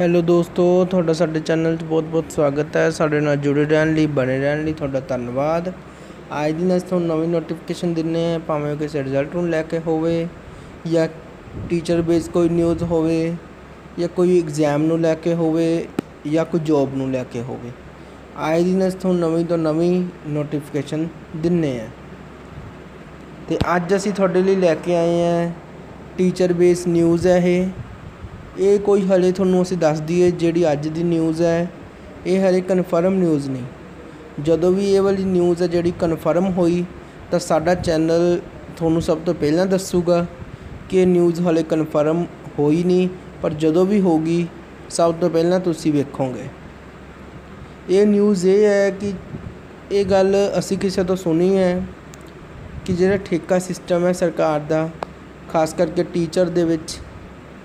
Hello ਦੋਸਤੋ, ਤੁਹਾਡਾ ਸਾਡੇ ਚੈਨਲ 'ਚ ਬਹੁਤ-ਬਹੁਤ ਸਵਾਗਤ ਹੈ। ਸਾਡੇ ਨਾਲ ਜੁੜੇ ਰਹਿਣ ਲਈ, ਬਣੇ ਰਹਿਣ ਲਈ ਤੁਹਾਡਾ ਧੰਨਵਾਦ। ਅੱਜ ਦਿਨ ਅਸੀਂ ਤੁਹਾਨੂੰ ਨਵੀਂ ਨੋਟੀਫਿਕੇਸ਼ਨ ਦਿੰਨੇ ਆ ਭਾਵੇਂ ਉਹ ਕਿਸੇ ਰਿਜ਼ਲਟ ਨੂੰ ਲੈ ਕੇ ਹੋਵੇ ਜਾਂ ਟੀਚਰ ਬੇਸ ਕੋਈ ਨਿਊਜ਼ ਹੋਵੇ ਜਾਂ ਕੋਈ ਐਗਜ਼ਾਮ ਨੂੰ ਲੈ ਕੇ ਹੋਵੇ ਜਾਂ ਕੋਈ ਜੌਬ ਨੂੰ ਲੈ ਕੇ ਹੋਵੇ। ਅੱਜ ਦਿਨ ਅਸੀਂ ਤੁਹਾਨੂੰ ਨਵੀਂ ਤੋਂ ਨਵੀਂ ਨੋਟੀਫਿਕੇਸ਼ਨ ਦਿੰਨੇ ਆ ਤੇ ਅੱਜ ਅਸੀਂ ਤੁਹਾਡੇ ਲਈ ਲੈ ਕੇ ਆਏ ਆ ਟੀਚਰ ਬੇਸ ਨਿਊਜ਼ ਹੈ ਇਹ। ਇਹ ਕੋਈ ਹਾਲੇ ਤੁਹਾਨੂੰ ਅਸੀਂ ਦੱਸ ਦਈਏ ਜਿਹੜੀ ਅੱਜ ਦੀ ਨਿਊਜ਼ ਹੈ, ਇਹ ਹਾਲੇ ਕਨਫਰਮ ਨਿਊਜ਼ ਨਹੀਂ। ਜਦੋਂ ਵੀ ਇਹ ਵਾਲੀ ਨਿਊਜ਼ ਹੈ ਜਿਹੜੀ ਕਨਫਰਮ ਹੋਈ, ਤਾਂ ਸਾਡਾ ਚੈਨਲ ਤੁਹਾਨੂੰ ਸਭ ਤੋਂ ਪਹਿਲਾਂ ਦੱਸੂਗਾ ਕਿ ਇਹ ਨਿਊਜ਼ ਹਾਲੇ ਕਨਫਰਮ ਹੋਈ ਨਹੀਂ, ਪਰ ਜਦੋਂ ਵੀ ਹੋਗੀ ਸਭ ਤੋਂ ਪਹਿਲਾਂ ਤੁਸੀਂ ਵੇਖੋਗੇ। ਇਹ ਨਿਊਜ਼ ਇਹ ਹੈ ਕਿ ਇਹ ਗੱਲ ਅਸੀਂ ਕਿਸੇ ਤੋਂ ਸੁਣੀ ਹੈ ਕਿ ਜਿਹੜਾ ਠੇਕਾ ਸਿਸਟਮ ਹੈ ਸਰਕਾਰ ਦਾ, ਖਾਸ ਕਰਕੇ ਟੀਚਰ ਦੇ ਵਿੱਚ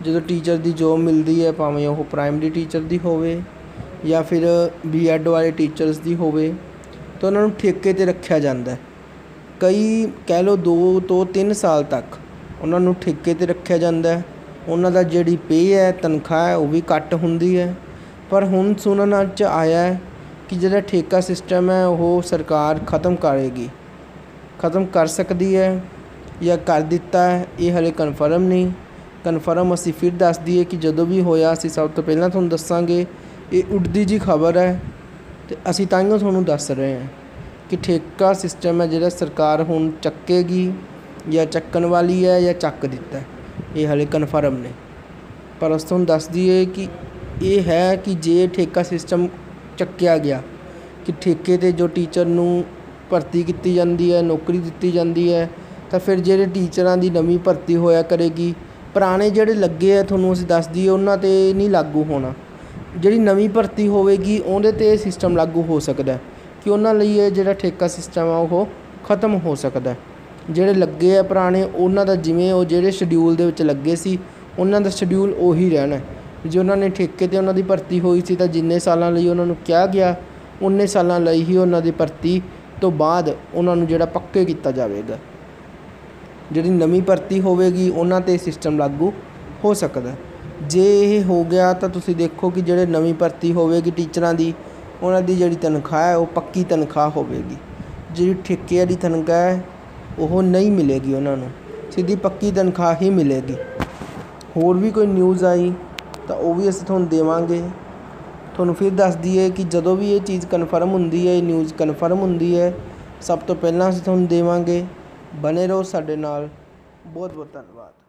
ਜਦੋਂ ਟੀਚਰ ਦੀ ਜੋਬ ਮਿਲਦੀ ਹੈ, ਭਾਵੇਂ ਉਹ ਪ੍ਰਾਇਮਰੀ ਟੀਚਰ ਦੀ ਹੋਵੇ ਜਾਂ ਫਿਰ ਬੀਐਡ ਵਾਲੇ ਟੀਚਰਸ ਦੀ ਹੋਵੇ, ਤਾਂ ਉਹਨਾਂ ਨੂੰ ਠੇਕੇ ਤੇ ਰੱਖਿਆ ਜਾਂਦਾ ਕਈ ਕਹਿ ਲਓ 2 ਤੋਂ 3 ਸਾਲ ਤੱਕ ਉਹਨਾਂ ਨੂੰ ਠੇਕੇ ਤੇ ਰੱਖਿਆ ਜਾਂਦਾ ਉਹਨਾਂ ਦਾ ਜਿਹੜੀ ਪੇ ਹੈ, ਤਨਖਾਹ ਹੈ, ਉਹ ਵੀ ਘੱਟ ਹੁੰਦੀ ਹੈ। ਪਰ ਹੁਣ ਸੁਣਨ 'ਚ ਆਇਆ ਹੈ ਕਿ ਜਿਹੜਾ ਠੇਕਾ ਸਿਸਟਮ ਹੈ, ਉਹ ਸਰਕਾਰ ਖਤਮ ਕਰੇਗੀ। ਖਤਮ ਕਰ ਸਕਦੀ ਹੈ ਜਾਂ ਕਰ ਦਿੱਤਾ ਹੈ, ਇਹ ਹਲੇ ਕਨਫਰਮ ਨਹੀਂ। ਕਨਫਰਮ ਅਸੀਂ ਫਿਰ ਦੱਸ ਦਈਏ ਕਿ ਜਦੋਂ ਵੀ ਹੋਇਆ, ਅਸੀਂ ਸਭ ਤੋਂ ਪਹਿਲਾਂ ਤੁਹਾਨੂੰ ਦੱਸਾਂਗੇ, ਇਹ ਉੱਡਦੀ ਜੀ ਖਬਰ ਹੈ ਤੇ ਅਸੀਂ ਤਾਂ ਹੀ ਤੁਹਾਨੂੰ ਦੱਸ ਰਹੇ ਹਾਂ ਕਿ ਠੇਕਾ ਸਿਸਟਮ ਹੈ ਜਿਹੜਾ ਸਰਕਾਰ ਹੁਣ ਚੱਕੇਗੀ ਜਾਂ ਚੱਕਣ ਵਾਲੀ ਹੈ ਜਾਂ ਚੱਕ ਦਿੱਤਾ ਇਹ ਹਲੇ ਕਨਫਰਮ ਨਹੀਂ ਪਰ ਅਸੀਂ ਤੁਹਾਨੂੰ ਦੱਸ ਦਈਏ ਕਿ ਇਹ ਹੈ ਕਿ ਜੇ ਠੇਕਾ ਸਿਸਟਮ ਚੱਕਿਆ ਗਿਆ, ਕਿ ਠੇਕੇ ਤੇ ਜੋ ਟੀਚਰ ਨੂੰ ਭਰਤੀ ਕੀਤੀ ਜਾਂਦੀ ਹੈ, ਨੌਕਰੀ ਦਿੱਤੀ ਜਾਂਦੀ ਹੈ, ਤਾਂ ਫਿਰ ਜਿਹੜੇ ਟੀਚਰਾਂ ਦੀ ਨਵੀਂ ਭਰਤੀ ਹੋਇਆ ਕਰੇਗੀ ਪੁਰਾਣੇ ਜਿਹੜੇ ਲੱਗੇ ਆ ਤੁਹਾਨੂੰ ਅਸੀਂ ਦੱਸ ਦਈਏ, ਉਹਨਾਂ ਤੇ ਨਹੀਂ ਲਾਗੂ ਹੋਣਾ। ਜਿਹੜੀ ਨਵੀਂ ਭਰਤੀ ਹੋਵੇਗੀ, ਉਹਦੇ ਤੇ ਇਹ ਸਿਸਟਮ ਲਾਗੂ ਹੋ ਸਕਦਾ ਕਿ ਉਹਨਾਂ ਲਈ ਇਹ ਜਿਹੜਾ ਠੇਕਾ ਸਿਸਟਮ ਆ, ਉਹ ਖਤਮ ਹੋ ਸਕਦਾ ਜਿਹੜੇ ਲੱਗੇ ਆ ਪੁਰਾਣੇ, ਉਹਨਾਂ ਦਾ ਜਿਵੇਂ ਉਹ ਜਿਹੜੇ ਸ਼ਡਿਊਲ ਦੇ ਵਿੱਚ ਲੱਗੇ ਸੀ, ਉਹਨਾਂ ਦਾ ਸ਼ਡਿਊਲ ਉਹੀ ਰਹਿਣਾ ਜੇ ਉਹਨਾਂ ਨੇ ਠੇਕੇ ਤੇ ਉਹਨਾਂ ਦੀ ਭਰਤੀ ਹੋਈ ਸੀ, ਤਾਂ ਜਿੰਨੇ ਸਾਲਾਂ ਲਈ ਉਹਨਾਂ ਨੂੰ ਕਿਹਾ ਗਿਆ, ਉਨੇ ਸਾਲਾਂ ਲਈ ਹੀ ਉਹਨਾਂ ਦੀ ਭਰਤੀ ਤੋਂ ਬਾਅਦ ਉਹਨਾਂ ਨੂੰ ਜਿਹੜਾ ਪੱਕੇ ਕੀਤਾ ਜਾਵੇਗਾ। ਜਿਹੜੀ ਨਵੀਂ ਭਰਤੀ ਹੋਵੇਗੀ, ਉਹਨਾਂ ਤੇ ਸਿਸਟਮ ਲਾਗੂ ਹੋ ਸਕਦਾ ਜੇ ਇਹ ਹੋ ਗਿਆ ਤਾਂ ਤੁਸੀਂ ਦੇਖੋ ਕਿ ਜਿਹੜੇ ਨਵੀਂ ਭਰਤੀ ਹੋਵੇਗੀ ਟੀਚਰਾਂ ਦੀ, ਉਹਨਾਂ ਦੀ ਜਿਹੜੀ ਤਨਖਾਹ ਹੈ, ਉਹ ਪੱਕੀ ਤਨਖਾਹ ਹੋਵੇਗੀ। ਜਿਹੜੀ ਠੇਕੇ ਵਾਲੀ ਤਨਖਾਹ ਹੈ, ਉਹ ਨਹੀਂ ਮਿਲੇਗੀ ਉਹਨਾਂ ਨੂੰ। ਸਿੱਧੀ ਪੱਕੀ ਤਨਖਾਹ ਹੀ ਮਿਲੇਗੀ। ਹੋਰ ਵੀ ਕੋਈ ਨਿਊਜ਼ ਆਈ, ਤਾਂ ਉਹ ਵੀ ਅਸੀਂ ਤੁਹਾਨੂੰ ਦੇਵਾਂਗੇ। ਤੁਹਾਨੂੰ ਫਿਰ ਦੱਸ ਦਈਏ ਕਿ ਜਦੋਂ ਵੀ ਇਹ ਚੀਜ਼ ਕਨਫਰਮ ਹੁੰਦੀ ਹੈ, ਇਹ ਨਿਊਜ਼ ਕਨਫਰਮ ਹੁੰਦੀ ਹੈ, ਸਭ ਤੋਂ ਪਹਿਲਾਂ ਅਸੀਂ ਤੁਹਾਨੂੰ ਦੇਵਾਂਗੇ। ਬਨੇ ਰਹੋ ਸਾਡੇ ਨਾਲ। ਬਹੁਤ ਬਹੁਤ ਧੰਨਵਾਦ।